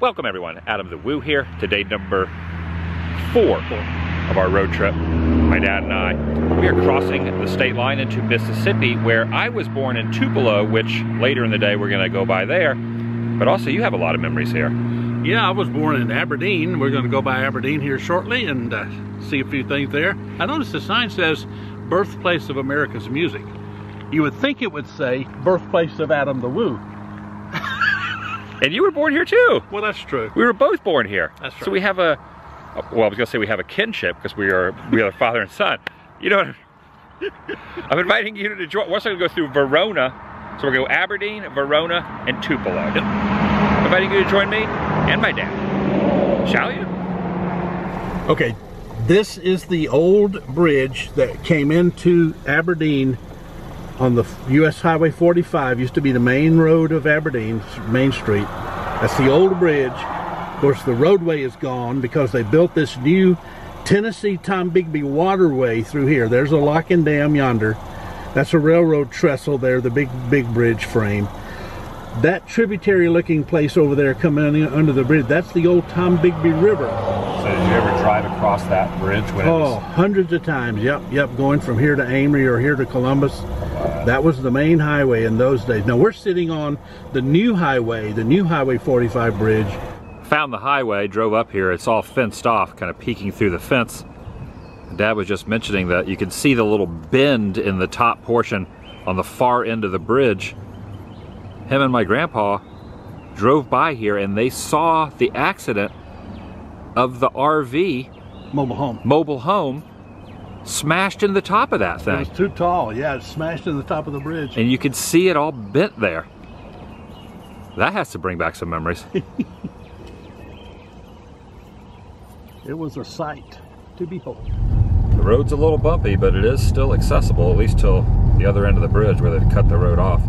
Welcome everyone, Adam the Woo here. Today number four of our road trip. My dad and I, we are crossing the state line into Mississippi where I was born in Tupelo, which later in the day we're gonna go by there. But also you have a lot of memories here. Yeah, I was born in Aberdeen. We're gonna go by Aberdeen here shortly and uh, see a few things there. I noticed the sign says birthplace of America's music. You would think it would say birthplace of Adam the Woo. And you were born here too. Well, that's true. We were both born here. That's true. So we have a, well, I was gonna say we have a kinship because we are we are father and son. You know, I'm inviting you to join. We're also gonna go through Verona. So we're gonna go Aberdeen, Verona, and Tupelo. I'm inviting you to join me and my dad. Shall you? Okay, this is the old bridge that came into Aberdeen on the US Highway 45. Used to be the main road of Aberdeen, Main Street. That's the old bridge. Of course, the roadway is gone because they built this new Tennessee Tombigbee waterway through here. There's a lock and dam yonder. That's a railroad trestle there, the big, big bridge frame. That tributary looking place over there coming in under the bridge, that's the old Tombigbee River. So did you ever drive across that bridge when Oh, hundreds of times. Yep, yep. Going from here to Amory or here to Columbus. That was the main highway in those days. Now we're sitting on the new highway, the new Highway 45 bridge. found the highway, drove up here. It's all fenced off, kind of peeking through the fence. Dad was just mentioning that you can see the little bend in the top portion on the far end of the bridge. Him and my grandpa drove by here and they saw the accident of the RV Mobile home. mobile home smashed in the top of that It thing. was too tall. Yeah, it smashed in the top of the bridge. And you could see it all bent there. That has to bring back some memories. It was a sight to behold. The road's a little bumpy, but it is still accessible, at least till the other end of the bridge where they've cut the road off.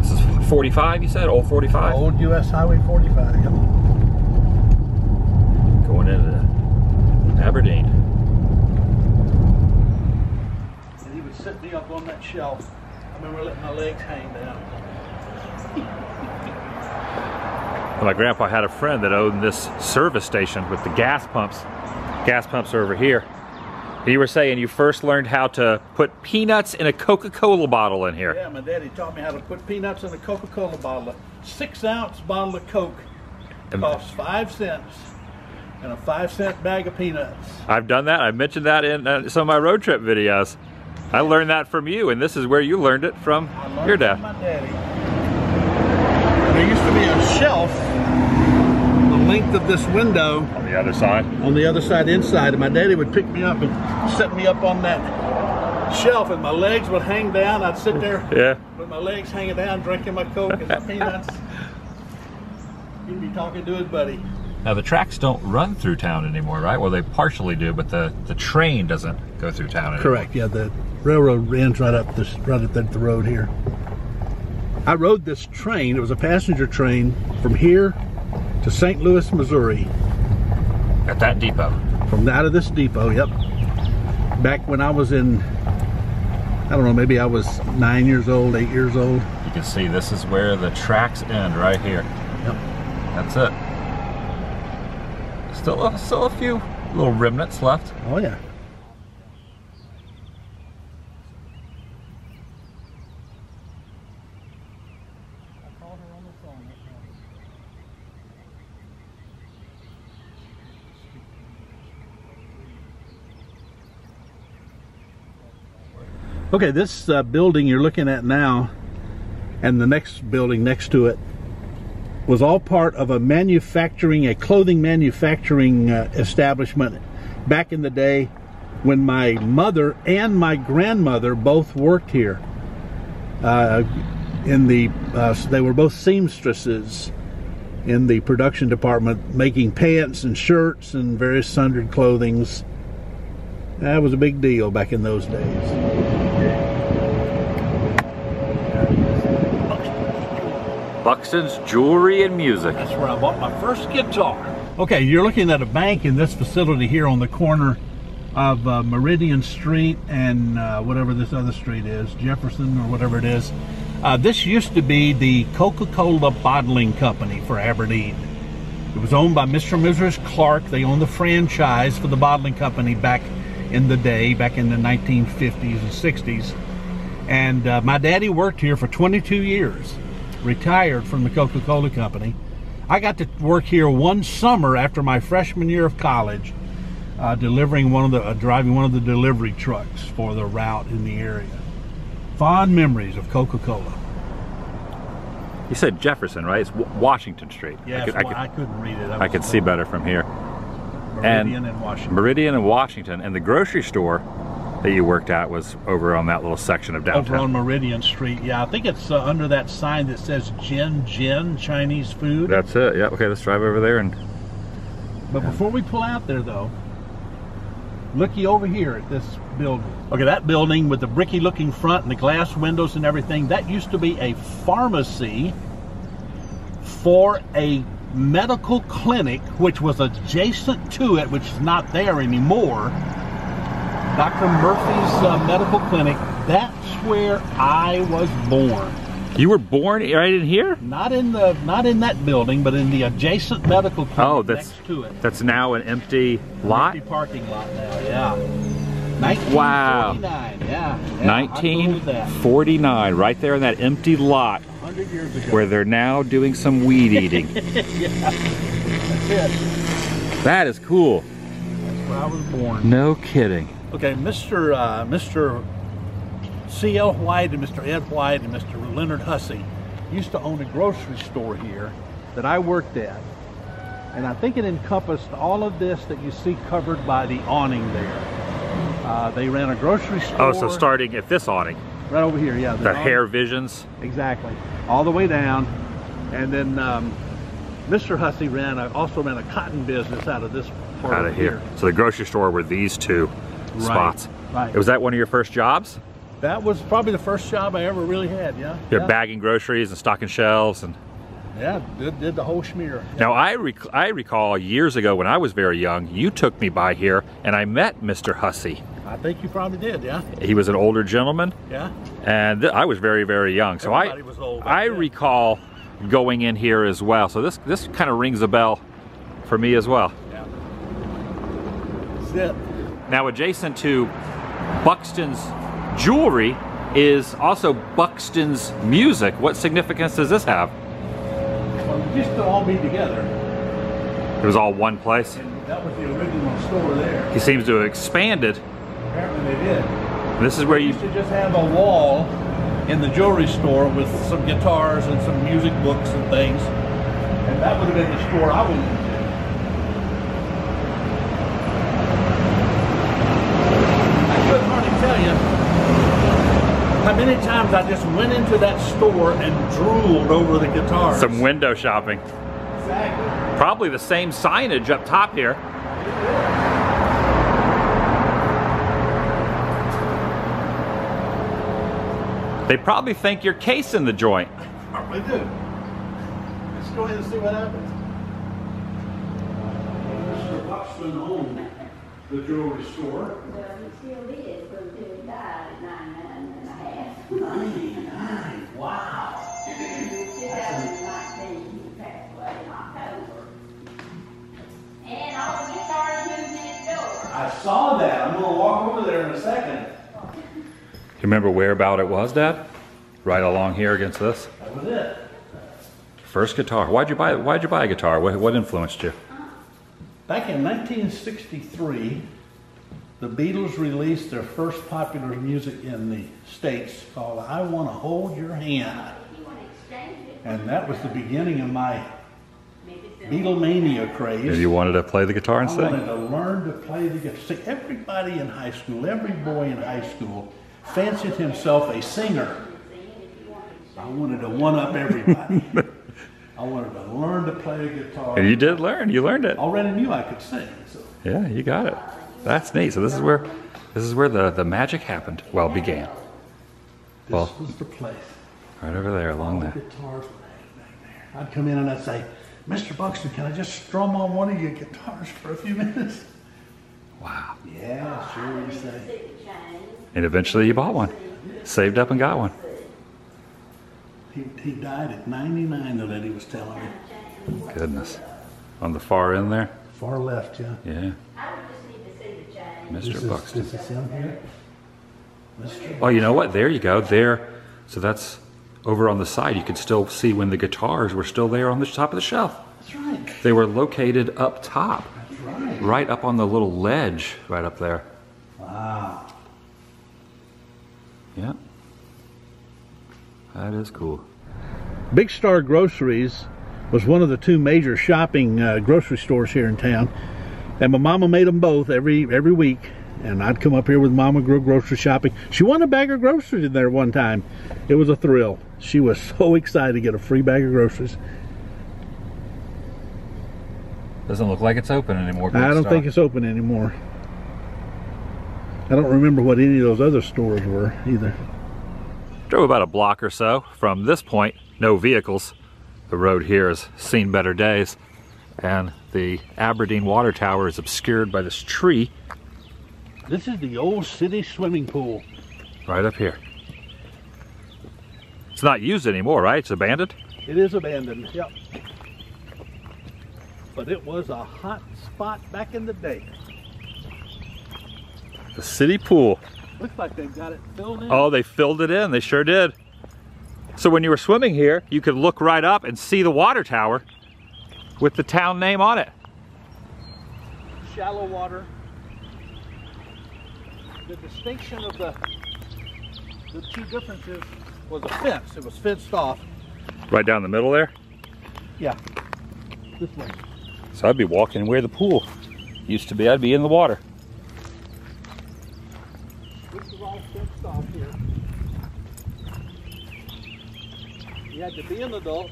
This is 45, you said? Old 45? Old US Highway 45. Yep. Going into Aberdeen. And he would sit me up on that shelf. I remember letting my legs hang down. My grandpa had a friend that owned this service station with the gas pumps. Gas pumps are over here. You were saying you first learned how to put peanuts in a Coca-Cola bottle in here. Yeah, my daddy taught me how to put peanuts in a Coca-Cola bottle. A six ounce bottle of Coke costs five cents. And a five cent bag of peanuts. I've done that. I mentioned that in uh, some of my road trip videos. I learned that from you, and this is where you learned it from learned your from dad. my daddy. There used to be a shelf the length of this window On the other side. on the other side inside and my daddy would pick me up and set me up on that shelf and my legs would hang down. I'd sit there Yeah. with my legs hanging down drinking my Coke and my peanuts. He'd be talking to his buddy. Now the tracks don't run through town anymore, right? Well, they partially do, but the, the train doesn't go through town anymore. Correct. Yeah, the railroad ends right up this right up the, the road here. I rode this train. It was a passenger train from here to St. Louis, Missouri. At that depot. From out of this depot. Yep. Back when I was in, I don't know, maybe I was nine years old, eight years old. You can see this is where the tracks end, right here. Yep. That's it. Still, a, still a few little remnants left. Oh yeah. Okay, this uh, building you're looking at now and the next building next to it was all part of a manufacturing, a clothing manufacturing uh, establishment back in the day when my mother and my grandmother both worked here. Uh, in the, uh, they were both seamstresses in the production department, making pants and shirts and various sundry clothings. That was a big deal back in those days. Buxton's Jewelry and Music. That's where I bought my first guitar. Okay, you're looking at a bank in this facility here on the corner of uh, Meridian Street and uh, whatever this other street is, Jefferson or whatever it is. Uh, this used to be the Coca-Cola bottling company for Aberdeen. It was owned by Mr. and Mrs. Clark. They owned the franchise for the bottling company back in the day, back in the 1950s and 60s. And uh, my daddy worked here for 22 years, retired from the Coca-Cola company. I got to work here one summer after my freshman year of college, uh, delivering one of the uh, driving one of the delivery trucks for the route in the area. Fond memories of Coca-Cola. You said Jefferson, right? It's W- Washington Street. Yeah, I could, I could, I couldn't read it. I could see better from here. Meridian and Washington. Meridian and Washington, and the grocery store that you worked at was over on that little section of Over on downtown. Meridian Street. Yeah, I think it's uh, under that sign that says Jin Jin Chinese food. That's it. Yeah. Okay. Let's drive over there and But before we pull out there, though, looky over here at this building. Okay, that building with the bricky looking front and the glass windows and everything, that used to be a pharmacy for a medical clinic which was adjacent to it, which is not there anymore. Dr. Murphy's uh, medical clinic, that's where I was born. you were born right in here. Not in the not in that building, but in the adjacent medical clinic Oh, that's next to it. that's now an empty lot. Empty parking lot now, yeah. 1949, Wow. yeah. yeah I believe that. 1949, right there in that empty lot 100 years ago. where they're now doing some weed eating. That's it. that is cool. That's where I was born. No kidding. Okay, Mr. Uh, Mr. C.L. White and Mr. Ed White and Mr. Leonard Hussey used to own a grocery store here that I worked at. And I think it encompassed all of this that you see covered by the awning there. Uh, they ran a grocery store. Oh, so starting at this awning, right over here, yeah. the awning. Hair Visions. Exactly, all the way down, and then um, Mr. Hussey ran a, also ran a cotton business out of this part out of here. So the grocery store were these two Right, spots. right. Was that one of your first jobs? That was probably the first job I ever really had. Yeah. You're yeah. bagging groceries and stocking shelves and Yeah, did, did the whole schmear. Now I rec- I recall years ago when I was very young, you took me by here and I met Mr. Hussey. I think you probably did. Yeah. He was an older gentleman Yeah. and I was very very young. So I was old I then. recall going in here as well. So this this kind of rings a bell for me as well. Yeah. That's it. Now adjacent to Buxton's jewelry is also Buxton's music. What significance does this have? Well, we used to all be together, It was all one place. and that was the original store there. He seems to have expanded. Apparently they did. This is where you used to just have a wall in the jewelry store with some guitars and some music books and things. And that would have been the store I went into. I couldn't hardly tell you how many times I just went into that store and drooled over the guitars. some window shopping. Exactly. Probably the same signage up top here. They probably think you're casing the joint. Probably do. Let's go ahead and see what happens. Mr. Buxton owned the jewelry store. Wow. 2019, he passed away in October. And all we started moving his door. I saw that. I'm going to walk over there in a second. Do you remember whereabout it was, Dad? Right along here against this? That was it. First guitar. Why'd you buy? it? Why'd you buy a guitar? What influenced you? Back in 1963, the Beatles released their first popular music in the States called I Wanna Hold Your Hand. You want to exchange it? And that was the beginning of my Beatlemania craze. If you wanted to play the guitar and I sing. wanted to learn to play the guitar. See, everybody in high school, every boy in high school, fancied himself a singer. I wanted to one up everybody. I wanted to learn to play the guitar. And you did learn. You learned it. I Already knew I could sing. So Yeah, you got it. That's neat. So this is where this is where the, the magic happened. Well, began. this Well- was the place. Right over there, along The there. guitars were hanging back there. I'd come in and I'd say, Mr. Buxton, can I just strum on one of your guitars for a few minutes? Wow. Yeah, sure, you say. stick a chain. And eventually you bought one. Saved up and got one. He, he died at 99, the lady was telling me. Goodness. On the far end there? Far left, yeah. Yeah. I would just need to see the change. This Mr. is, Buxton. this is him here. Mr. Oh, you know what? There you go. There. So that's over on the side. You could still see when the guitars were still there on the top of the shelf. That's right. They were located up top, That's right. right up on the little ledge right up there. Wow. Yeah. That is cool. Big Star Groceries was one of the two major shopping uh, grocery stores here in town, and my mama made them both every every week. And I'd come up here with Mama go grocery shopping. She won a bag of groceries in there one time. It was a thrill. She was so excited to get a free bag of groceries. Doesn't look like it's open anymore. I don't think it's open anymore. I don't remember what any of those other stores were either. Drove about a block or so from this point, no vehicles. The road here has seen better days, and the Aberdeen water tower is obscured by this tree This is the old city swimming pool. right up here. It's not used anymore, right? It's abandoned? It is abandoned, yep. But it was a hot spot back in the day. The city pool. Looks like they've got it filled in. Oh, they filled it in. They sure did. So when you were swimming here, you could look right up and see the water tower with the town name on it. Shallow water. The distinction of the the two differences was a fence. It was fenced off. Right down the middle there. Yeah. This way. So I'd be walking where the pool used to be. I'd be in the water. This is all fenced off here. You had to be an adult,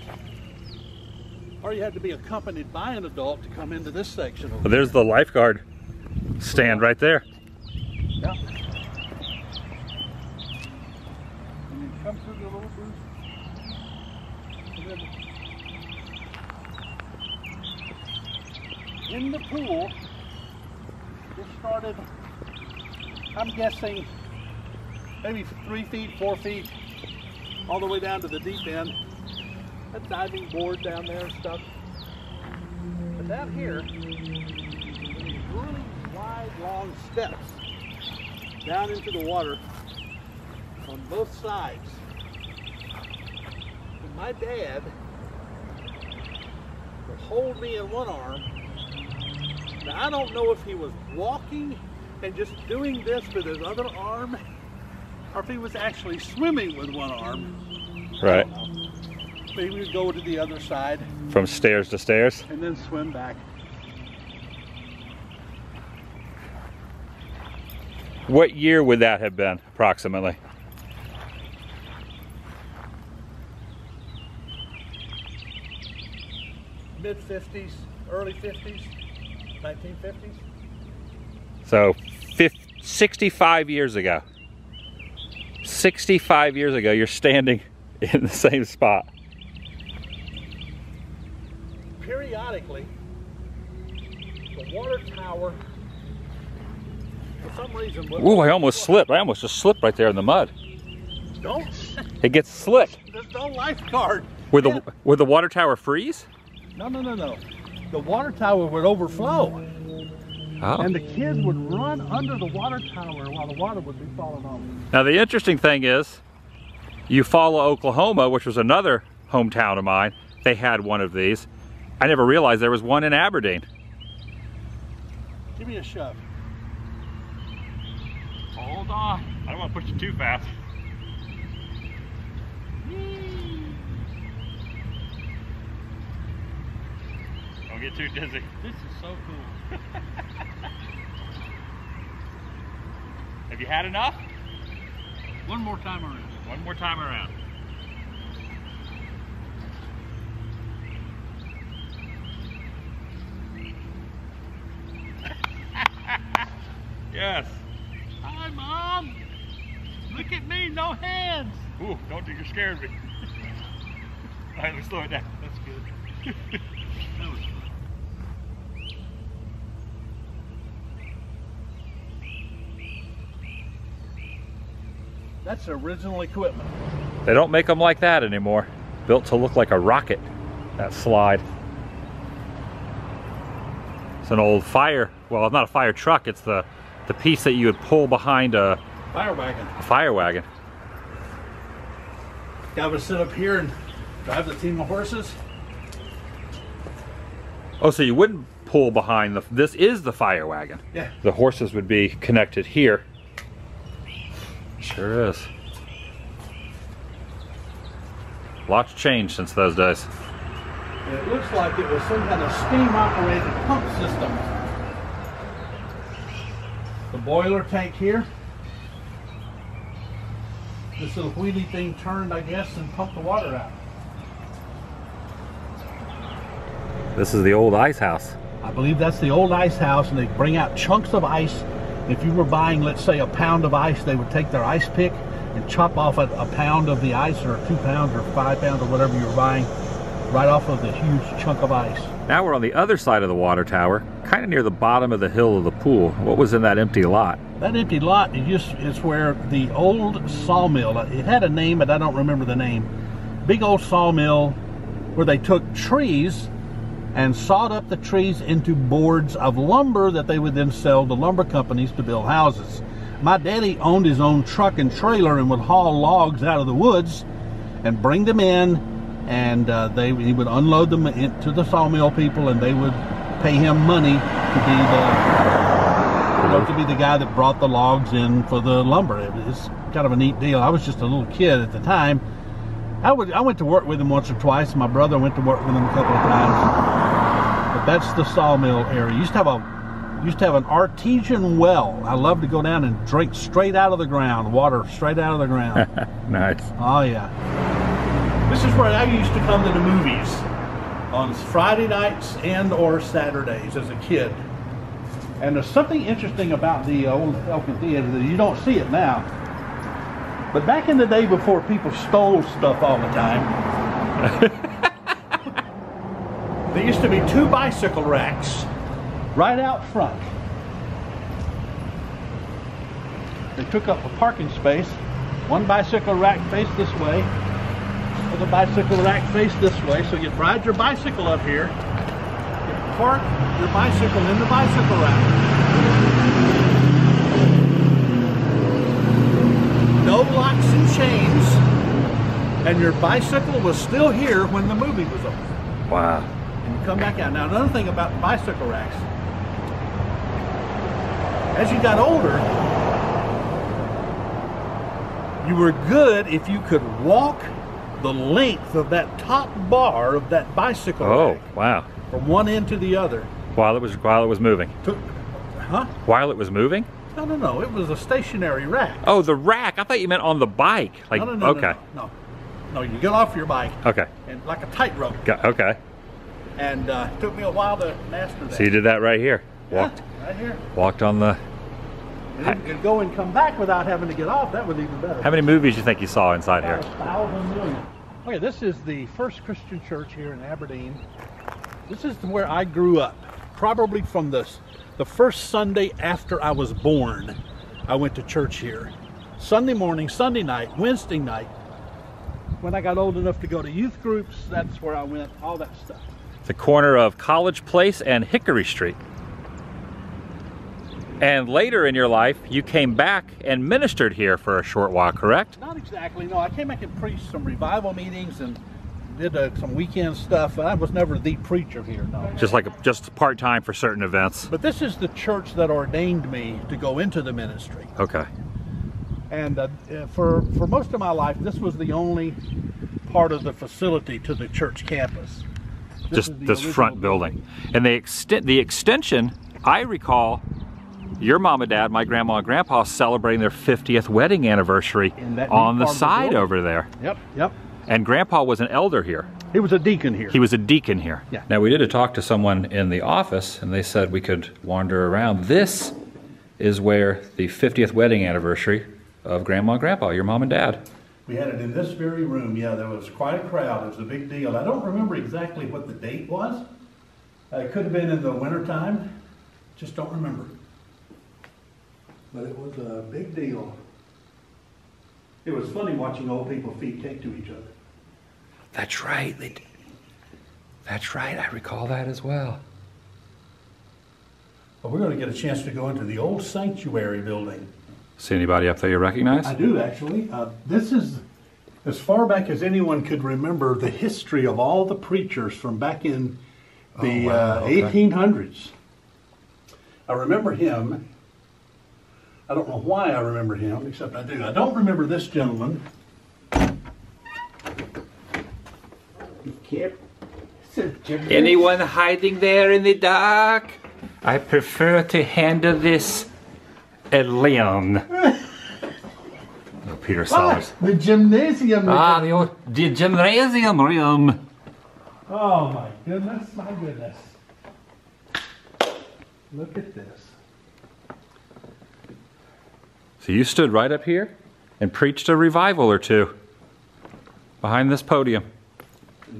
or you had to be accompanied by an adult to come into this section. Over Well, there's the lifeguard stand right there. Yeah. And then come through the little booth. In the pool, it started, I'm guessing, maybe three feet, four feet, all the way down to the deep end. A diving board down there and stuff. But down here, these really wide, long steps down into the water on both sides. And my dad would hold me in one arm. Now I don't know if he was walking and just doing this with his other arm, or if he was actually swimming with one arm. Right. He would go to the other side From stairs to stairs. and then swim back. What year would that have been, approximately? Mid 50s, early 50s, 1950s. So, fif 65 years ago. 65 years ago, you're standing in the same spot. Periodically the water tower for some reason Ooh, I almost slipped. I almost just slipped right there in the mud. don't It gets slick. there's no lifeguard Would Yeah. the would the water tower freeze? no no no no the water tower would overflow Oh. and the kids would run under the water tower while the water would be falling off Now the interesting thing is, Eufaula, Oklahoma, which was another hometown of mine, they had one of these. I never realized there was one in Aberdeen. give me a shove Hold on. I don't want to push you too fast. Don't get too dizzy. this is so cool Have you had enough? one more time around One more time around. yes. hi mom look at me no hands Ooh, don't do you scared of me. All right, let's slow it down. that's good that was fun. That's original equipment. They don't make them like that anymore. built to look like a rocket, that slide. An old fire, well, it's not a fire truck, it's the, the piece that you would pull behind a, Fire wagon. a fire wagon. Guy would sit up here and drive the team of horses. Oh, so you wouldn't pull behind the, this is the fire wagon. Yeah. The horses would be connected here. Sure is. Lots changed since those days. It looks like it was some kind of steam operated pump system. The boiler tank here. This little wheelie thing turned, I guess, and pumped the water out. This is the old ice house. I believe that's the old ice house, and they bring out chunks of ice. If you were buying, let's say, a pound of ice, they would take their ice pick and chop off a, a pound of the ice, or two pounds, or five pounds, or whatever you were buying, right off of the huge chunk of ice. Now we're on the other side of the water tower, kind of near the bottom of the hill of the pool. What was in that empty lot? That empty lot is just is where the old sawmill. Uh, it had a name, but I don't remember the name. Big old sawmill where they took trees and sawed up the trees into boards of lumber that they would then sell to lumber companies to build houses. My daddy owned his own truck and trailer and would haul logs out of the woods and bring them in, and uh, they he would unload them into the sawmill people, and they would pay him money to be the you know, to be the guy that brought the logs in for the lumber. It was kind of a neat deal. I was just a little kid at the time. I would I went to work with him once or twice. My brother went to work with him a couple of times. But that's the sawmill area. Used to have a used to have an artesian well. I love to go down and drink straight out of the ground, water straight out of the ground. Nice. Oh yeah. This is where I used to come to the movies on Friday nights and or Saturdays as a kid. And there's something interesting about the uh, old Elkin Theater that you don't see it now. But back in the day before people stole stuff all the time, there used to be two bicycle racks right out front. They took up a parking space. One bicycle rack faced this way, other bicycle rack faced this way. So you'd ride your bicycle up here, you'd park your bicycle in the bicycle rack. No locks and chains, and your bicycle was still here when the movie was over. Wow. And you come back out. Now another thing about bicycle racks, as you got older, you were good if you could walk the length of that top bar of that bicycle Oh, wow. from one end to the other. While it was while it was moving. Took, huh? While it was moving? No, no, no. It was a stationary rack. Oh, the rack. I thought you meant on the bike. Like no, no, no, okay. no, no, no. You get off your bike Okay. and like a tightrope. Okay. And uh, it took me a while to master that. So you did that right here. Yeah, Walked right here. walked on the you could go and come back without having to get off, that was even better. How many movies do you think you saw inside here? A thousand million. Okay, this is the first Christian church here in Aberdeen. This is where I grew up. Probably from the, the first Sunday after I was born, I went to church here. Sunday morning, Sunday night, Wednesday night. When I got old enough to go to youth groups, that's where I went, all that stuff. The corner of College Place and Hickory Street. And later in your life, you came back and ministered here for a short while, correct? Not exactly, no. I came back and preached some revival meetings and did uh, some weekend stuff. I was never the preacher here, no. Just like a, just part time for certain events. But this is the church that ordained me to go into the ministry. Okay. And uh, for, for most of my life, this was the only part of the facility to the church campus. This just this front building. And they extend the extension, I recall your mom and dad, my grandma and grandpa celebrating their 50th wedding anniversary In that neat on the part of the side over there. Yep, yep. And grandpa was an elder here. He was a deacon here. He was a deacon here. Yeah. Now we did a talk to someone in the office and they said we could wander around. This is where the 50th wedding anniversary of grandma and grandpa, your mom and dad. We had it in this very room. Yeah, there was quite a crowd. It was a big deal. I don't remember exactly what the date was. Uh, it could have been in the wintertime. Just don't remember. But it was a big deal. It was funny watching old people feed cake to each other. That's right. They did. That's right. I recall that as well. Well, we're going to get a chance to go into the old sanctuary building. See anybody up there you recognize? I do actually. Uh, this is as far back as anyone could remember the history of all the preachers from back in the Oh, wow, uh, okay. 1800s. I remember him. I don't know why I remember him, except I do. I don't remember this gentleman. He. Anyone hiding there in the dark? I prefer to handle this alone. oh, Peter Ah, Sellers. the gymnasium. Ah, the old the gymnasium room. Oh my goodness, my goodness. Look at this. So you stood right up here and preached a revival or two behind this podium.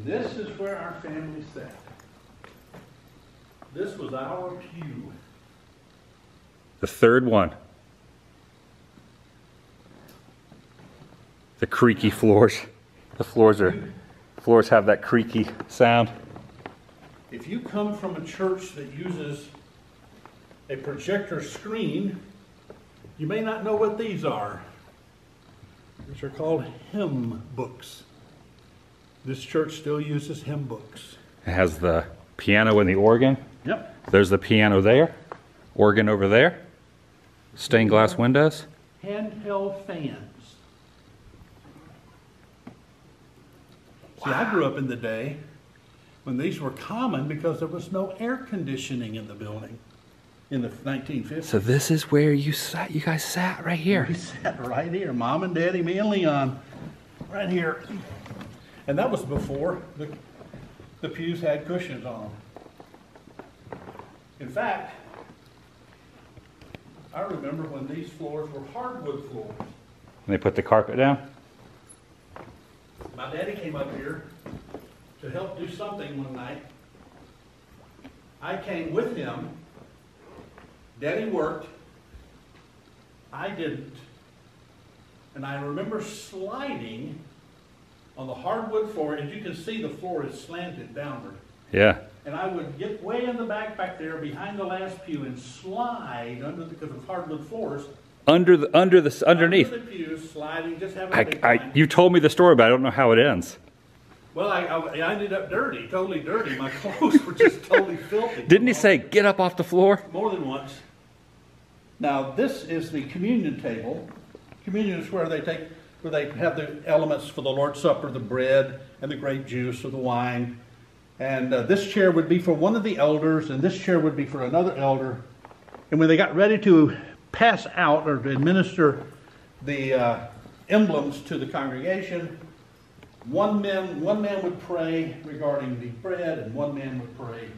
This is where our family sat. This was our pew. The third one. The creaky floors. The floors are floors have that creaky sound. If you come from a church that uses a projector screen, you may not know what these are. These are called hymn books. This church still uses hymn books. It has the piano and the organ. Yep. There's the piano there, organ over there, stained glass windows. Handheld fans. See, I grew up in the day when these were common because there was no air conditioning in the building in the 1950s. So this is where you sat. You guys sat right here. We sat right here, mom and daddy, me and Leon, right here. And that was before the, the pews had cushions on them. In fact, I remember when these floors were hardwood floors. And they put the carpet down. My daddy came up here to help do something one night. I came with him. Daddy worked. I didn't. And I remember sliding on the hardwood floor. As you can see, the floor is slanted downward. Yeah. And I would get way in the back back there behind the last pew and slide under the, because of hardwood floors. Under the under the underneath. Under the pews, sliding, just having a I, big I you told me the story, but I don't know how it ends. Well, I, I, I ended up dirty, totally dirty. My clothes were just totally filthy. Didn't he say get up off the floor? More than once. Now, this is the communion table. Communion is where they take, where they have the elements for the Lord's Supper, the bread and the grape juice or the wine. And uh, this chair would be for one of the elders, and this chair would be for another elder. And when they got ready to pass out or to administer the uh, emblems to the congregation, one man, one man would pray regarding the bread, and one man would pray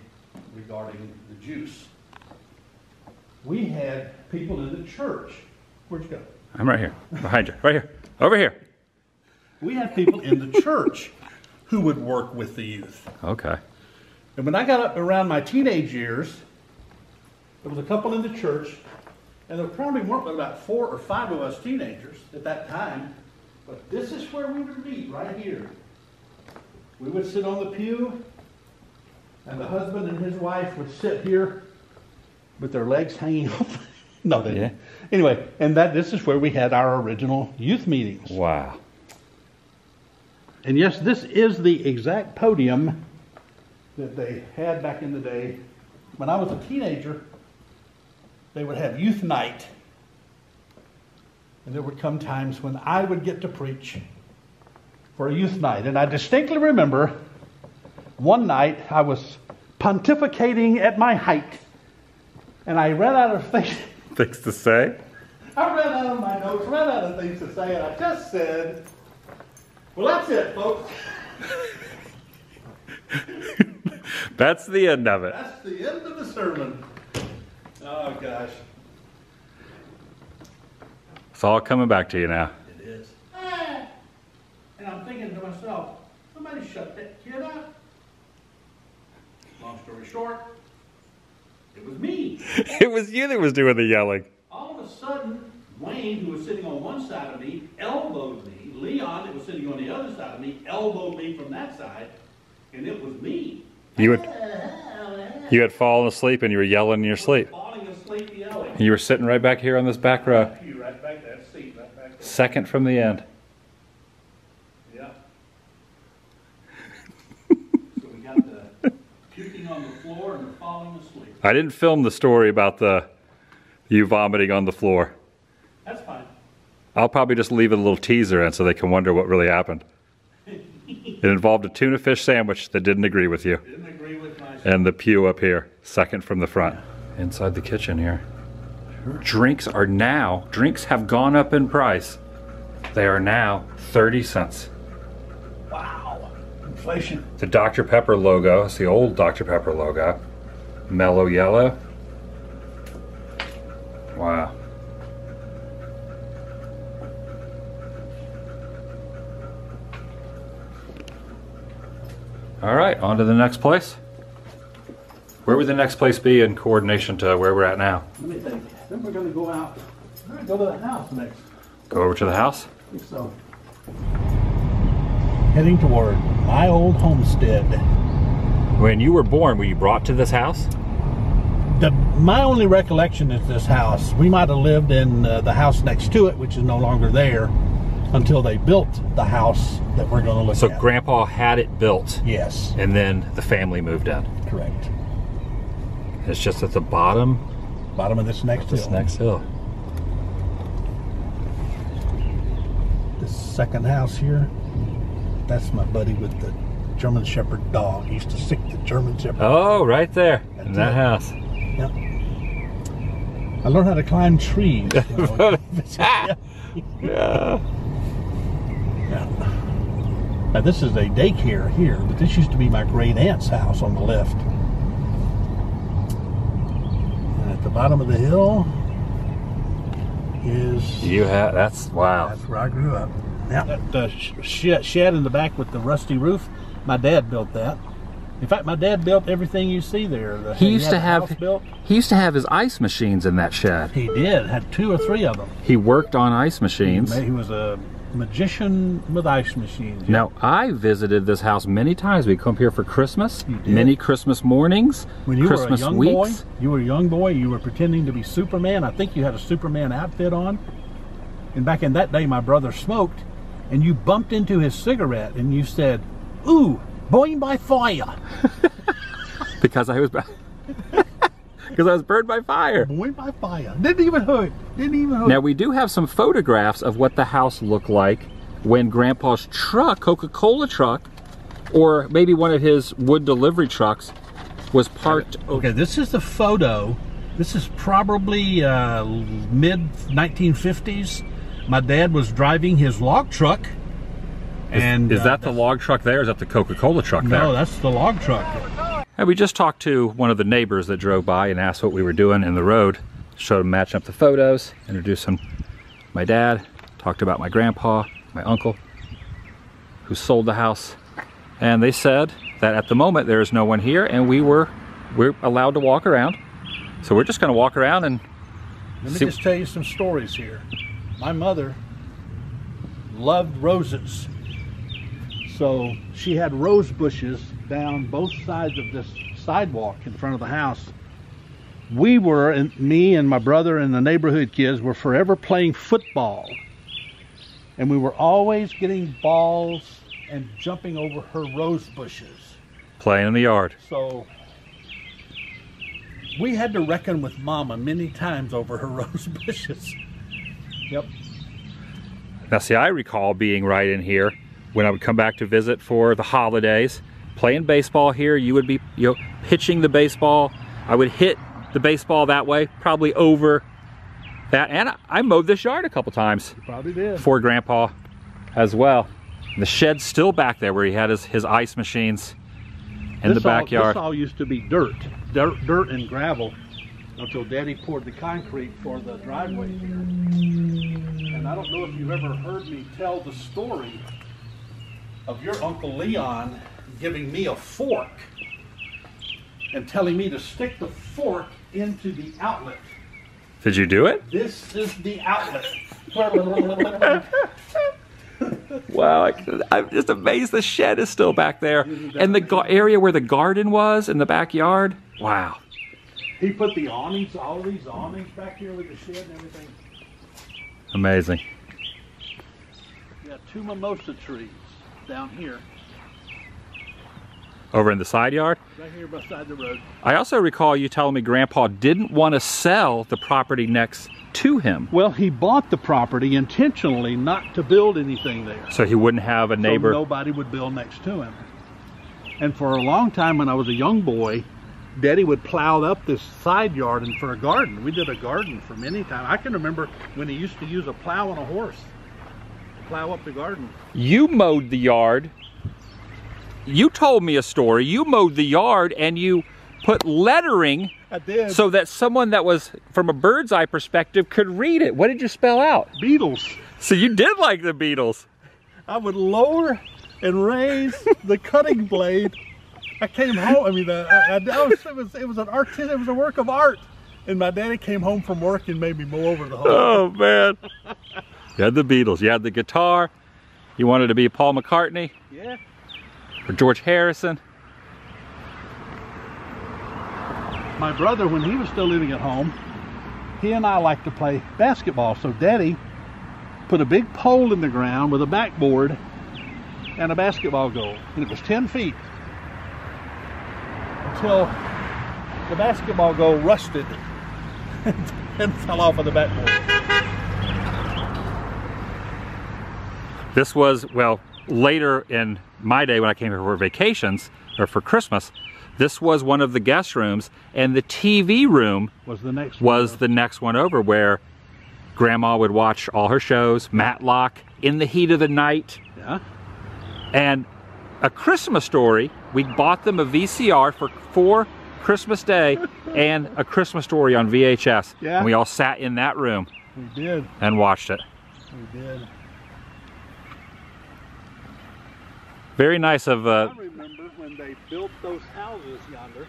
regarding the juice. We had people in the church. Where'd you go? I'm right here, behind you, right here, over here. We had people in the church who would work with the youth. Okay. And when I got up around my teenage years, there was a couple in the church, and there probably weren't but about four or five of us teenagers at that time. But this is where we would meet, right here. We would sit on the pew, and the husband and his wife would sit here with their legs hanging up. no, they Yeah. didn't. Anyway, and that this is where we had our original youth meetings. Wow. And yes, this is the exact podium that they had back in the day. When I was a teenager, they would have youth night. And there would come times when I would get to preach for a youth night. And I distinctly remember one night I was pontificating at my height. And I ran out of things. Things to say? I ran out of my notes, ran out of things to say, and I just said, Well, that's it, folks. That's the end of it. That's the end of the sermon. Oh, gosh. It's all coming back to you now. It is. Ah. And I'm thinking to myself, somebody shut that kid up. Long story short, it was me. It was you that was doing the yelling. All of a sudden, Wayne, who was sitting on one side of me, elbowed me Leon, that was sitting on the other side of me, elbowed me from that side, and it was me. You had you had fallen asleep and you were yelling in your sleep. Falling asleep yelling. You were sitting right back here on this back row, You right back there, seat, right back second from the end. Yeah. So we got the puking on the floor and the falling asleep. I didn't film the story about the you vomiting on the floor. That's fine. I'll probably just leave a little teaser in so they can wonder what really happened. It involved a tuna fish sandwich that didn't agree with you. Didn't agree with my. And the pew up here, second from the front. Inside the kitchen here. Drinks are now, drinks have gone up in price. They are now 30 cents. Wow. Inflation. The Dr. Pepper logo, it's the old Dr. Pepper logo. Mellow yellow. Wow. All right, on to the next place. Where would the next place be in coordination to where we're at now? Let me think. Then we're gonna go out. We're gonna go to the house next. Go over to the house? I think so. Heading toward my old homestead. When you were born, were you brought to this house? The, my only recollection is this house. We might have lived in uh, the house next to it, which is no longer there, until they built the house that we're going to look So at. Grandpa had it built, yes, and then the family moved in. correct. It's just at the bottom Bottom of this next this hill. next hill. This second house here. That's my buddy with the German Shepherd dog. He used to sick the German Shepherd. Oh, right there in that it. house. Yep. I learned how to climb trees. you. Yeah. Yeah. Now this is a daycare here, but this used to be my great aunt's house on the left. And at the bottom of the hill is You have that's wow. that's where I grew up. Yeah. That uh, sh- shed, shed in the back with the rusty roof, my dad built that. In fact, my dad built everything you see there. The- He used to have built. he used to have his ice machines in that shed. He did had two or three of them. He worked on ice machines. He was a magician with ice machines. Now I visited this house many times. We come here for Christmas, many Christmas mornings, When you Christmas were a young weeks. boy, you were a young boy, you were pretending to be Superman. I think you had a Superman outfit on. And back in that day, my brother smoked, and you bumped into his cigarette and you said, Ooh, burned by fire. because I was because I was burned by fire. Burned by fire. Didn't even hurt. Didn't even hurt. Now we do have some photographs of what the house looked like when Grandpa's truck, Coca-Cola truck, or maybe one of his wood delivery trucks, was parked. Okay, this is the photo. This is probably uh, mid 1950s. My dad was driving his log truck. And is uh, that the log truck there? Is that the Coca-Cola truck there? No, that's the log truck. And we just talked to one of the neighbors that drove by and asked what we were doing in the road. Showed him matching up the photos, introduced him my dad, talked about my grandpa, my uncle, who sold the house. And they said that at the moment there is no one here and we were we're allowed to walk around. So we're just gonna walk around and Let me See- just tell you some stories here. My mother loved roses. So she had rose bushes down both sides of this sidewalk in front of the house. We were, and me and my brother and the neighborhood kids were forever playing football. And we were always getting balls and jumping over her rose bushes. play in the yard. So we had to reckon with Mama many times over her rose bushes. Yep. Now, see, I recall being right in here when I would come back to visit for the holidays, playing baseball here. You would be, you know, pitching the baseball. I would hit the baseball that way, probably over that. And I, I mowed this yard a couple times Probably did. for Grandpa as well. The shed's still back there where he had his, his ice machines in the This all- backyard. this all used to be dirt, dirt, dirt and gravel, until Daddy poured the concrete for the driveway here. And I don't know if you've ever heard me tell the story of your Uncle Leon giving me a fork and telling me to stick the fork into the outlet. Did you do it? This is the outlet. Wow, I, I'm just amazed the shed is still back there. And the area where the garden was in the backyard. Wow. He put the awnings, all of these awnings back here with the shed and everything. Amazing. Yeah, two mimosa trees down here, Over in the side yard. right here beside the road. I also recall you telling me Grandpa didn't want to sell the property next to him. Well, he bought the property intentionally not to build anything there. So he wouldn't have a neighbor. So nobody would build next to him. And for a long time when I was a young boy, Daddy would plow up this side yard and for a garden. We did a garden for many times. I can remember when he used to use a plow and a horse plow up the garden. You mowed the yard. You told me a story. You mowed the yard and you put lettering I did. so that someone that was from a bird's eye perspective could read it. What did you spell out? Beatles. So you did like the Beatles. I would lower and raise the cutting blade. I came home. I mean, uh, I, I, I was, it was it was an art. It was a work of art. And my daddy came home from work and made me mow over the whole. Oh man. You had the Beatles. You had the guitar. You wanted to be Paul McCartney Yeah. or George Harrison. My brother, when he was still living at home, he and I liked to play basketball. So Daddy put a big pole in the ground with a backboard and a basketball goal, and it was 10 feet until the basketball goal rusted and fell off of the backboard. This was, well, later in my day when I came here for vacations or for Christmas, this was one of the guest rooms, and the TV room Was the next was the next one over where Grandma would watch all her shows, Matlock, In the Heat of the Night, yeah. and A Christmas Story. We bought them a VCR for for Christmas Day and A Christmas Story on VHS. Yeah. And we all sat in that room We did. and watched it. We did. Very nice of uh, I remember when they built those houses yonder,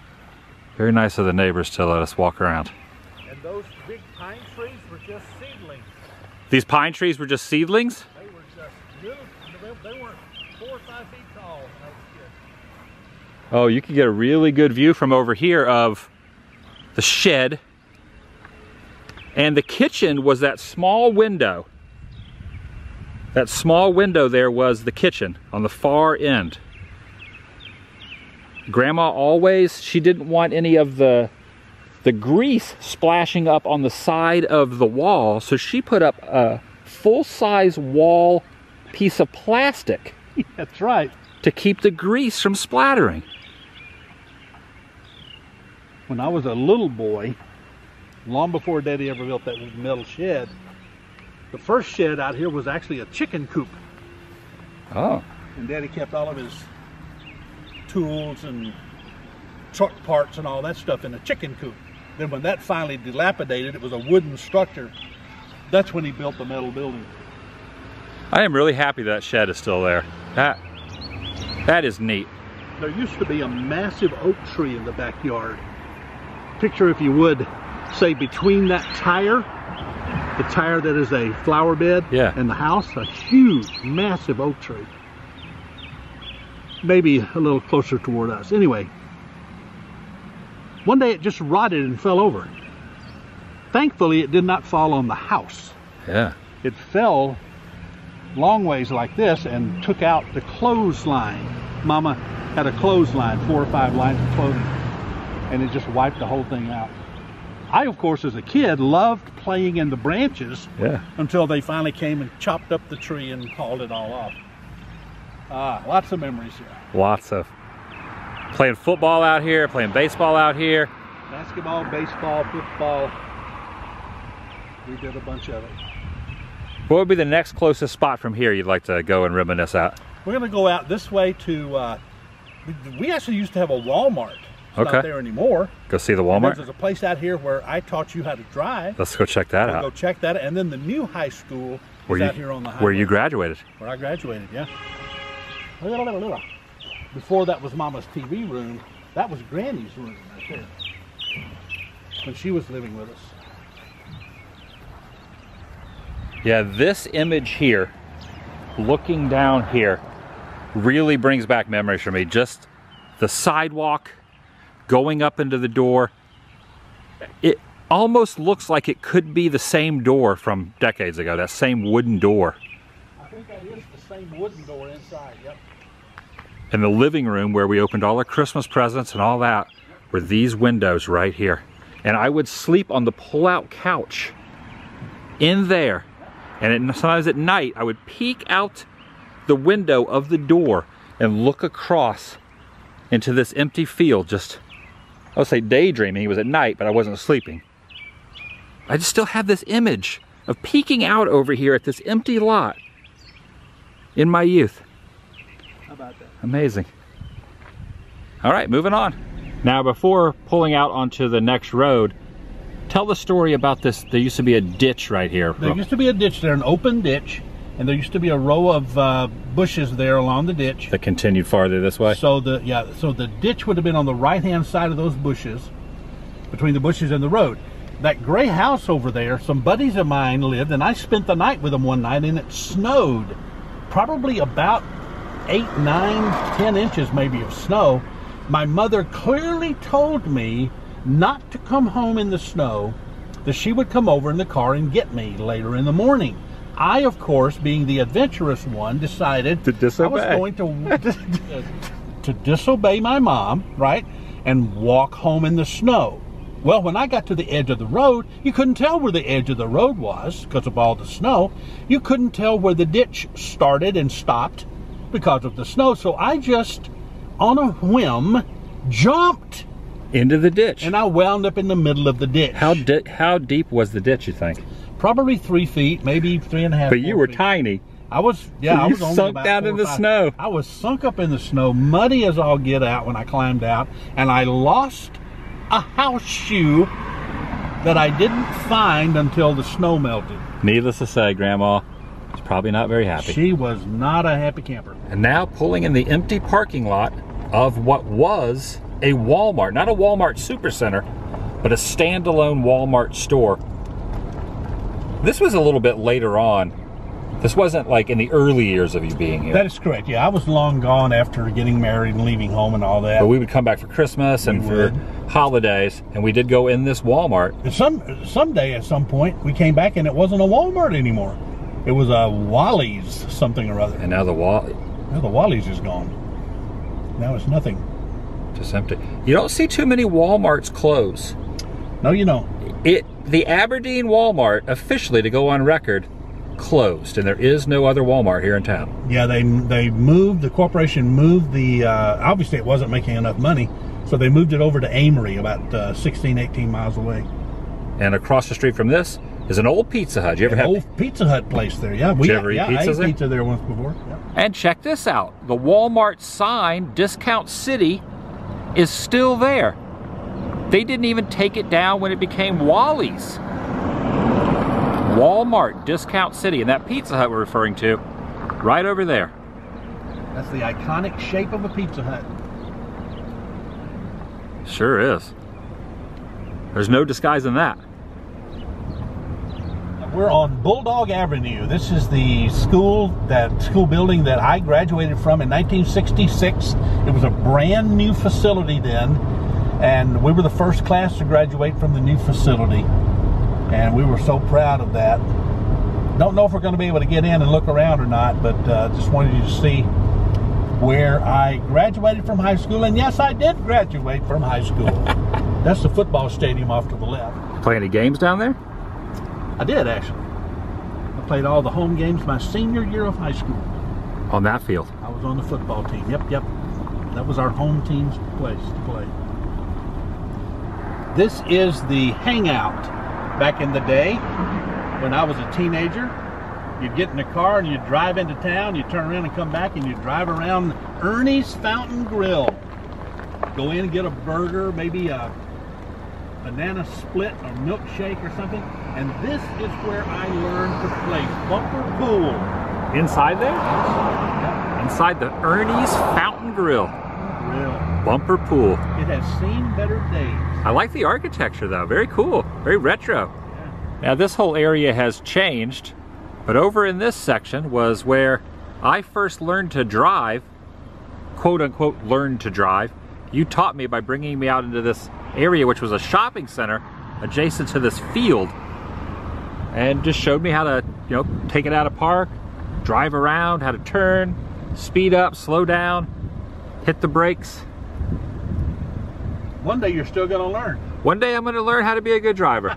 very nice of the neighbors to let us walk around. and those big pine trees were just seedlings. These pine trees were just seedlings. They were just they, they weren't four or five feet tall when I was. Oh, you can get a really good view from over here of the shed. And the kitchen was that small window. That small window there was the kitchen on the far end. Grandma always, she didn't want any of the the grease splashing up on the side of the wall, so she put up a full-size wall piece of plastic That's right. to keep the grease from splattering. When I was a little boy, long before Daddy ever built that metal shed, the first shed out here was actually a chicken coop. Oh. And Daddy kept all of his tools and truck parts and all that stuff in a chicken coop. Then when that finally dilapidated, it was a wooden structure. That's when he built the metal building. I am really happy that shed is still there. That that is neat. There used to be a massive oak tree in the backyard. Picture, if you would, say between that tire, the tire that is a flower bed, Yeah. and the house, a huge, massive oak tree. Maybe a little closer toward us. Anyway, one day it just rotted and fell over. Thankfully, it did not fall on the house. Yeah. It fell long ways like this and took out the clothesline. Mama had a clothesline, four or five lines of clothing, and it just wiped the whole thing out. I, of course, as a kid, loved playing in the branches Yeah. until they finally came and chopped up the tree and hauled it all off. Ah, lots of memories here. Lots of playing football out here, playing baseball out here. Basketball, baseball, football. We did a bunch of it. What would be the next closest spot from here you'd like to go and reminisce at? We're gonna go out this way to. Uh, we actually used to have a Walmart. It's Okay. not there anymore. Go see the Walmart? There's a place out here where I taught you how to drive. Let's go check that We'll go check that. out. And then the new high school Where is you, out here on the highway. where you graduated. Where I graduated, yeah. Before that was Mama's TV room. That was Granny's room right there. When she was living with us. Yeah, this image here looking down here really brings back memories for me. Just the sidewalk, going up into the door. It almost looks like it could be the same door from decades ago, that same wooden door. I think that is the same wooden door inside, yep. And the living room where we opened all our Christmas presents and all that were these windows right here. And I would sleep on the pull-out couch in there. And it, sometimes at night, I would peek out the window of the door and look across into this empty field, just, I would say daydreaming. It was at night, but I wasn't sleeping. I just still have this image of peeking out over here at this empty lot in my youth. How about that? Amazing. All right, moving on. Now, before pulling out onto the next road, tell the story about this. There used to be a ditch right here. There used to be a ditch there, an open ditch, and there used to be a row of uh, bushes there along the ditch. that continued farther this way. So the yeah, so the ditch would have been on the right hand side of those bushes, between the bushes and the road. That gray house over there, some buddies of mine lived, and I spent the night with them one night, and it snowed, probably about eight, nine, ten inches maybe of snow. My mother clearly told me not to come home in the snow, that she would come over in the car and get me later in the morning. I, of course, being the adventurous one, decided To I was disobey. going to to disobey my mom, right, and walk home in the snow. Well, when I got to the edge of the road, you couldn't tell where the edge of the road was because of all the snow. You couldn't tell where the ditch started and stopped because of the snow. So I just, on a whim, jumped Into the ditch. and I wound up in the middle of the ditch. how di- how deep was the ditch? You think? Probably three feet, maybe three and a half. But you were feet. tiny. I was, yeah, So I was only sunk down in the five. snow. I was sunk up in the snow, muddy as all get out when I climbed out, and I lost a house shoe that I didn't find until the snow melted. Needless to say, Grandma was probably not very happy. She was not a happy camper. and now pulling in the empty parking lot of what was a Walmart, not a Walmart supercenter, but a standalone Walmart store. This was a little bit later on. This wasn't like in the early years of you being here. That is correct. Yeah, I was long gone after getting married and leaving home and all that. but we would come back for Christmas and We for holidays, and we did go in this Walmart. And some someday at some point we came back and it wasn't a Walmart anymore. It was a Wally's something or other. And now the wall Now the Wally's is gone. Now it's nothing. just empty. You don't see too many Walmarts close. No, you don't. It the Aberdeen Walmart officially to go on record closed, and there is no other Walmart here in town. Yeah, they they moved the corporation moved the uh, obviously it wasn't making enough money, so they moved it over to Amory about uh, 16, 18 miles away. And across the street from this is an old Pizza Hut. You ever had An have? old Pizza Hut place there. Yeah, we you ever eat yeah, I pizza ate there? pizza there once before. Yeah. And check this out: the Walmart sign, Discount City, is still there. They didn't even take it down when it became Wally's. Walmart, Discount City, and that Pizza Hut we're referring to, right over there. That's the iconic shape of a Pizza Hut. Sure is. There's no disguising that. We're on Bulldog Avenue. This is the school that school building that I graduated from in 1966. It was a brand new facility then, and we were the first class to graduate from the new facility, and we were so proud of that. Don't know if we're going to be able to get in and look around or not, but uh, just wanted you to see where I graduated from high school, and yes, I did graduate from high school. That's the football stadium off to the left. Play any games down there? I did actually. I played all the home games my senior year of high school. On that field. I was on the football team. Yep, yep. That was our home team's place to play. This is the hangout. Back in the day, when I was a teenager, you'd get in the car and you'd drive into town, you'd turn around and come back and you'd drive around Ernie's Fountain Grill. Go in and get a burger, maybe a banana split or milkshake or something. And this is where I learned to play bumper pool. Inside there? Inside the Ernie's Fountain Grill. Bumper pool. It has seen better days. I like the architecture though, very cool, very retro. Now this whole area has changed, but over in this section was where I first learned to drive, quote unquote, learned to drive. You taught me by bringing me out into this area, which was a shopping center adjacent to this field, and just showed me how to, you know, take it out of park, drive around, how to turn, speed up, slow down, hit the brakes. One day you're still gonna learn. One day I'm going to learn how to be a good driver.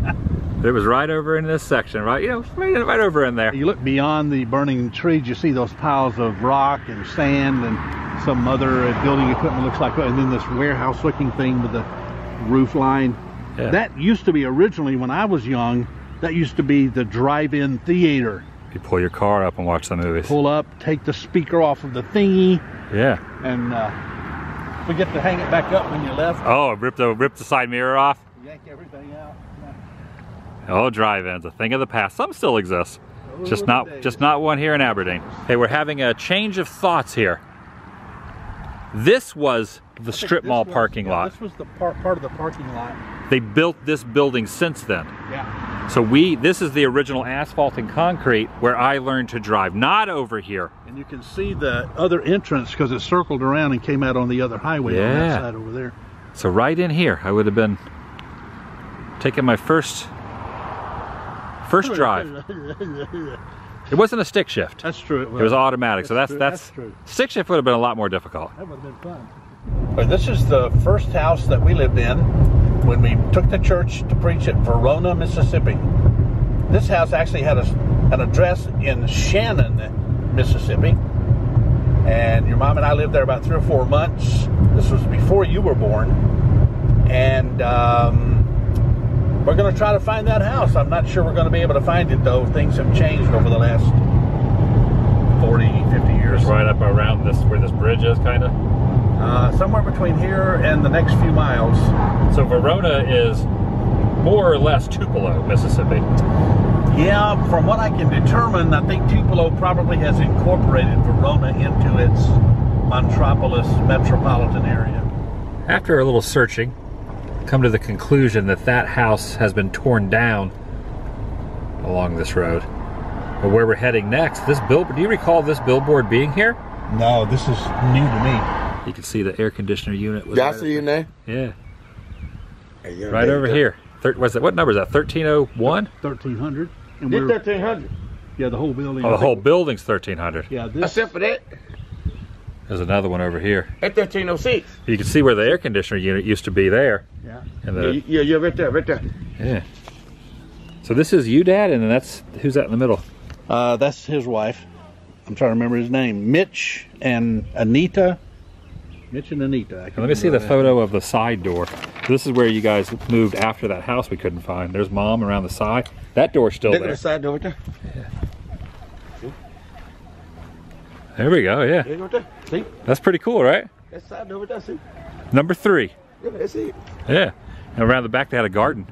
it was right over in this section, right? You know, right, right over in there. You look beyond the burning trees, you see those piles of rock and sand and some other uh, building equipment looks like, and then this warehouse looking thing with the roof line. Yeah. That used to be originally when I was young, that used to be the drive-in theater. You pull your car up and watch the movies. Pull up, take the speaker off of the thingy, Yeah. and uh, forget to hang it back up when you left. Oh, rip the rip the side mirror off. Yank everything out. Oh, drive-ins, a thing of the past. Some still exist. Oh, just not days. just not one here in Aberdeen. Hey, we're having a change of thoughts here. This was the strip mall was- parking yeah, lot. This was the part, part of the parking lot. They built this building since then. Yeah. So we this is the original asphalt and concrete where I learned to drive, not over here. And you can see the other entrance because it circled around and came out on the other highway on Yeah. that side over there. So right in here, I would have been taking my first first drive. It wasn't a stick shift. That's true. It was automatic. So that's true, that's, that's true. stick shift would have been a lot more difficult. That would have been fun. this is the first house that we lived in when we took the church to preach at Verona, Mississippi. This house actually had a, an address in Shannon, Mississippi. And your mom and I lived there about three or four months. This was before you were born. And um, we're going to try to find that house. I'm not sure we're going to be able to find it, though. Things have changed over the last 40, 50 years. Just right up around this where this bridge is kind of. Uh, somewhere between here and the next few miles. So Verona is more or less Tupelo, Mississippi. Yeah, from what I can determine, I think Tupelo probably has incorporated Verona into its Montropolis metropolitan area. After a little searching, come to the conclusion that that house has been torn down along this road. But where we're heading next, this bill do you recall this billboard being here? No, this is new to me. You can see the air conditioner unit was Y'all right, see your name? yeah, Hey, right over here. Thir- was it what number is that? 1301? 1300. And This we're, thirteen hundred. yeah, the whole building. Oh, the whole building's 1300. Yeah, this. Except for that, There's another one over here. at thirteen oh six. You can see where the air conditioner unit used to be there. Yeah. And Yeah, the, yeah, yeah, right there, right there. yeah. So this is you, Dad, and that's who's that in the middle? Uh, that's his wife. I'm trying to remember his name. Mitch and Anita. Mitch and Anita. I can't Let me see the that. photo of the side door. This is where you guys moved after that house we couldn't find. There's mom around the side. That door's still Look at there. the side door right there. There we go, yeah. There you go right there. See? That's pretty cool, right? That side door right there, see? Number three. Yeah, that's it. Yeah. And around the back they had a garden.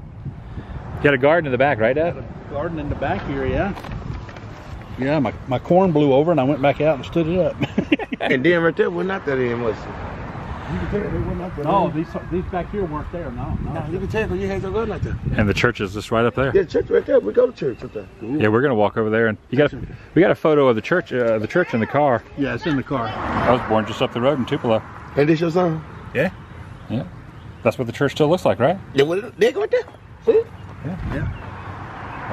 You had a garden in the back, right, Dad? garden in the back here, yeah. Yeah, my, my corn blew over and I went back out and stood it up. and then right there, we're not that in, was it? You can tell they were not that no, these these back here weren't there. No, no. You can tell because you had your gun like that. And the church is just right up there. Yeah, church right there. We go to church up there. Yeah, we're gonna walk over there and you got a, we got a photo of the church uh, the church in the car. Yeah, it's in the car. I was born just up the road in Tupelo. And this your son? Yeah. Yeah. That's what the church still looks like, right? Yeah, what, they go right there. See? Yeah. Right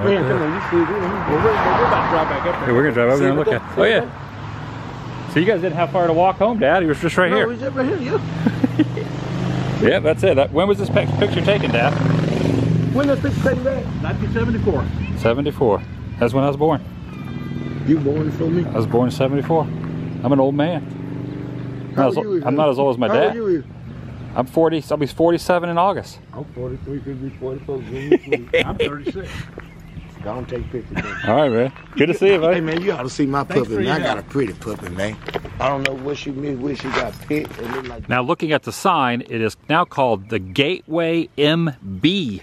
Man, there. come on, you see this? Well, we're, about to drive back up there. we're gonna drive over there and look at. what Oh yeah. So you guys didn't have far to walk home, Dad. He was just right No, here. just right here, yeah. Yeah, that's it. That, when was this picture taken, Dad? When that picture take back? 1974. 74. That's when I was born. You born for me? I was born in 74. I'm an old man. I'm not, as, I'm not as old as my How dad. I'm 40. I'll be 47 in August. I'm 43, could be 44. I'm 36. Don't take pictures. All right, man. Good to see you, Hey man, you ought to see my Thanks puppy. for Man. I got a pretty puppy, man. I don't know what she means, where she got picked, and then like Now, looking at the sign, it is now called the Gateway MB,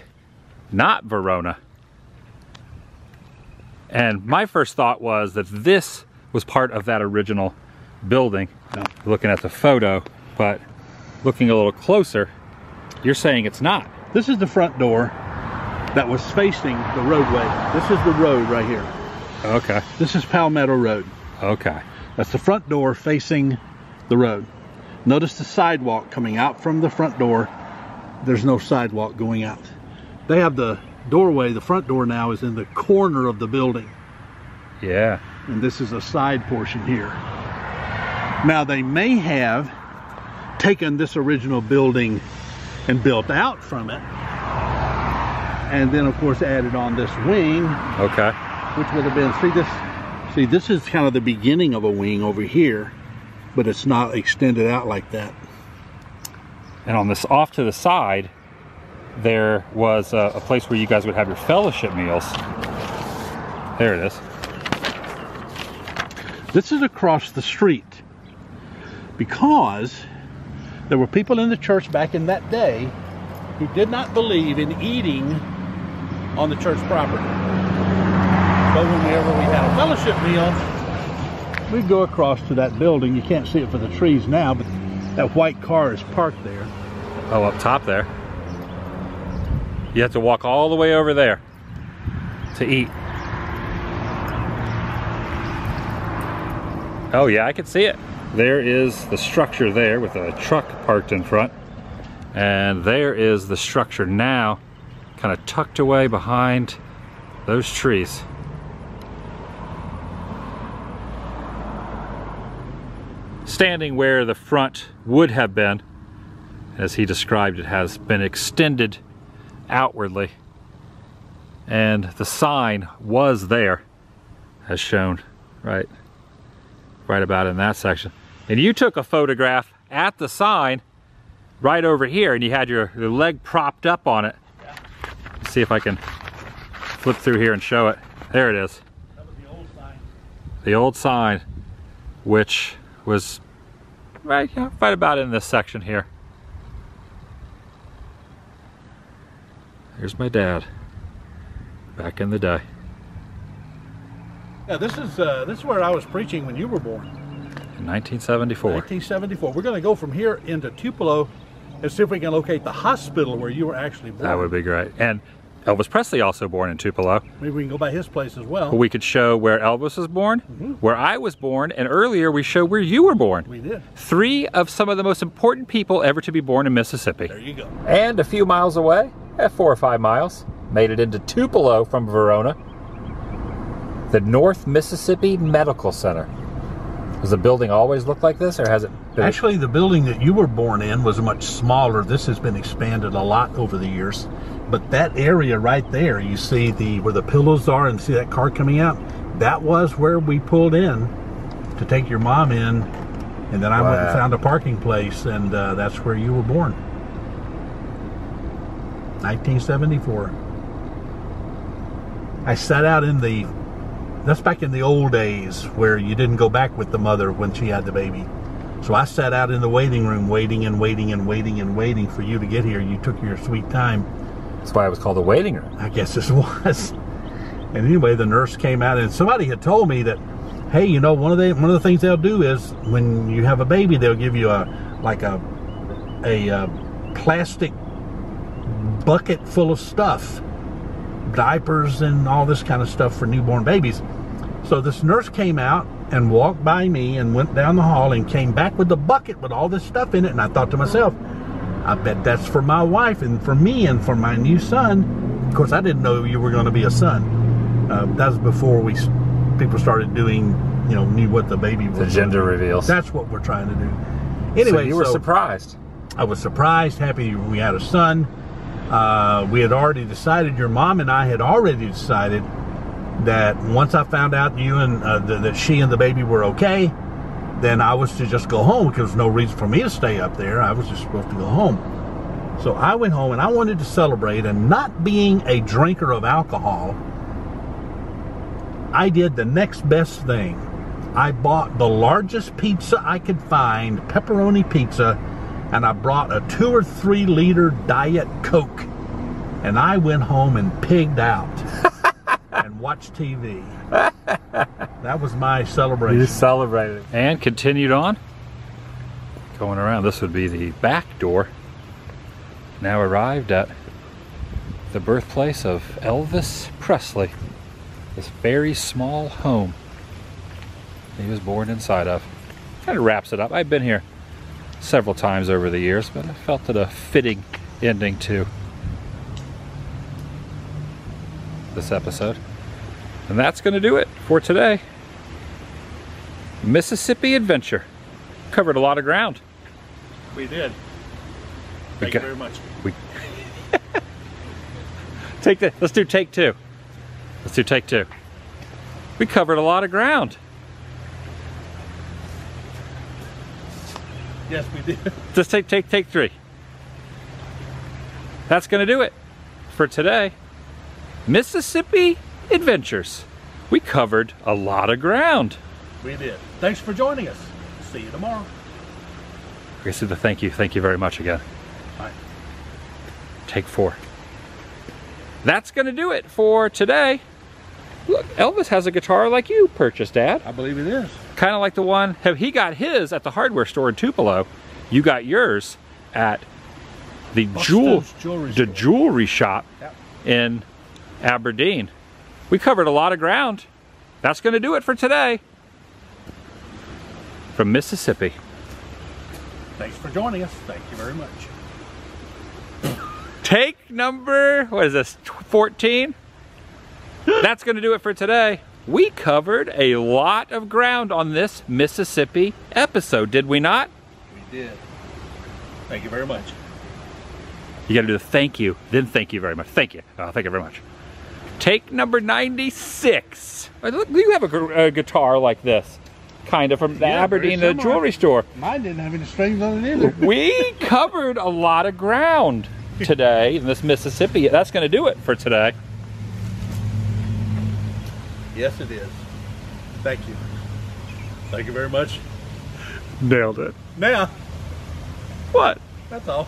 not Verona. And my first thought was that this was part of that original building. No. Looking at the photo, but looking a little closer, you're saying it's not. This is the front door that was facing the roadway. This is the road right here. Okay. This is Palmetto Road. Okay. That's the front door facing the road. Notice the sidewalk coming out from the front door. There's no sidewalk going out. They have the doorway, the front door now is in the corner of the building. Yeah. And this is a side portion here. Now they may have taken this original building and built out from it. And then of course added on this wing Okay. which would have been see this see this is kind of the beginning of a wing over here but it's not extended out like that And on this off to the side, there was a, a place where you guys would have your fellowship meals. There it is. this is across the street because there were people in the church back in that day who did not believe in eating on the church property but whenever we had a fellowship meal we'd go across to that building you can't see it for the trees now but that white car is parked there Oh, up top there. You have to walk all the way over there to eat. Oh yeah, I can see it. There is the structure there with a truck parked in front. And there is the structure now, kind of tucked away behind those trees. Standing where the front would have been, as he described it, has been extended outwardly. And the sign was there, as shown, right, right about in that section. And you took a photograph at the sign right over here and you had your, your leg propped up on it. Let's see if I can flip through here and show it. There it is. that was the old sign The old sign, which was right, yeah, right about in this section here. Here's my dad. Back in the day. Yeah, this is uh, this is where I was preaching when you were born, In 1974. 1974. We're going to go from here into Tupelo and see if we can locate the hospital where you were actually born. That would be great. And Elvis Presley also born in Tupelo. Maybe we can go by his place as well. We could show where Elvis was born, mm-hmm. where I was born, and earlier we showed where you were born. We did. Three of some of the most important people ever to be born in Mississippi. There you go. And a few miles away, at four or five miles, made it into Tupelo from Verona, the North Mississippi Medical Center. Does the building always look like this, or has it been? Actually, the building that you were born in was much smaller. This has been expanded a lot over the years. But that area right there, you see the where the pillows are and see that car coming out. That was where we pulled in to take your mom in, and then I went and found a parking place, and uh, that's where you were born. 1974. I sat out in the. That's back in the old days where you didn't go back with the mother when she had the baby. So I sat out in the waiting room, waiting and waiting and waiting and waiting for you to get here. You took your sweet time. That's why it was called the waiting room. I guess this was. And anyway, the nurse came out, and somebody had told me that, hey, you know, one of the one of the things they'll do is when you have a baby, they'll give you a like a a uh, plastic bucket full of stuff, diapers and all this kind of stuff for newborn babies. So this nurse came out and walked by me and went down the hall and came back with the bucket with all this stuff in it. And I thought to myself, I bet that's for my wife and for me and for my new son. Of course, I didn't know you were going to be a son. Uh, that was before we people started doing, you know, knew what the baby was. The gender reveals. That's what we're trying to do. so Anyway, you were so- surprised. I was surprised, happy we had a son. Uh, we had already decided, your mom and I had already decided that once I found out you and uh, th- that she and the baby were okay, then I was to just go home because no reason for me to stay up there. I was just supposed to go home. So I went home and I wanted to celebrate, and not being a drinker of alcohol, I did the next best thing. I bought the largest pizza I could find, pepperoni pizza, and I brought a two or three liter Diet Coke. And I went home and pigged out and watched TV. That was my celebration. celebrated. And continued on. Going around. This would be the back door. Now arrived at the birthplace of Elvis Presley. This very small home. he was born inside of. Kind of wraps it up. I've been here several times over the years, but I felt it a fitting ending to this episode. And that's going to do it for today. Mississippi Adventure. Covered a lot of ground. We did. We Thank you very much. We take the. Let's do take two. Let's do take two. We covered a lot of ground. Yes, we did. Just take take take three. That's gonna do it for today. Mississippi Adventures. We covered a lot of ground. We did. Thanks for joining us. See you tomorrow. I guess the thank you, thank you very much again. Bye. Take four. That's gonna do it for today. Look, Elvis has a guitar like you purchased, Dad. I believe it is. kind of like the one have he got his at the hardware store in Tupelo you got yours at the jewel Jewelry the Store. jewelry shop Yep. in Aberdeen we covered a lot of ground that's going to do it for today from Mississippi Thanks for joining us. Thank you very much. take number what is this 14 that's going to do it for today we covered a lot of ground on this Mississippi episode did we not We did. Thank you very much. You gotta do the thank you, then thank you very much. Thank you. Oh, thank you very much. Take number 96. Uh, look, You have a, a guitar like this, kind of from the Yeah, Aberdeen uh, jewelry store. Mine didn't have any strings on it either. We covered a lot of ground today in this Mississippi. That's gonna do it for today. yes, it is. Thank you. Thank you very much. Nailed it. Now, What? that's all.